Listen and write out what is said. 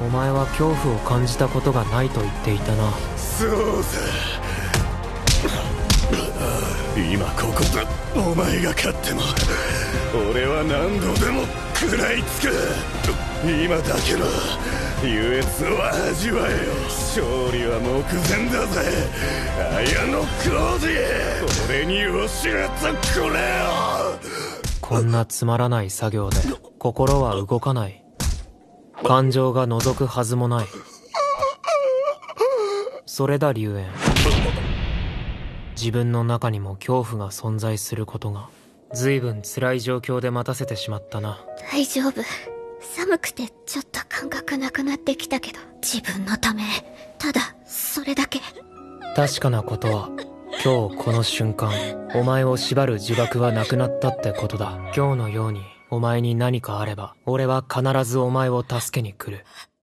お前は恐怖を感じたことがないと言っていたな。そうさ今ここでお前が勝っても俺は何度でも食らいつく。今だけの優越を味わえよ。勝利は目前だぜ。アヤノコーディ俺に教えてくれよ。こんなつまらない作業で心は動かない感情が覗くはずもない。それだ龍炎自分の中にも恐怖が存在することが随分辛い状況で待たせてしまったな。大丈夫。寒くてちょっと感覚なくなってきたけど自分のため。ただそれだけ。確かなことは今日この瞬間お前を縛る呪縛はなくなったってことだ。今日のようにお前に何かあれば俺は必ずお前を助けに来る。